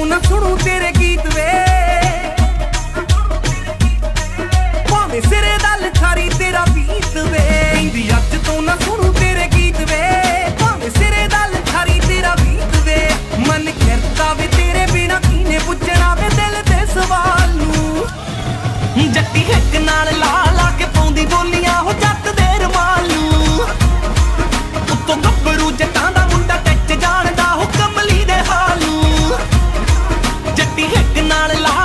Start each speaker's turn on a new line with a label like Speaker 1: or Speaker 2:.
Speaker 1: ਸੁਣੂ ਨਾ ਸੁਣੂ ਤੇਰੇ ਗੀਤ ਵੇ। ਭਾਵੇਂ ਸਿਰੇ ਦਾ down and lie.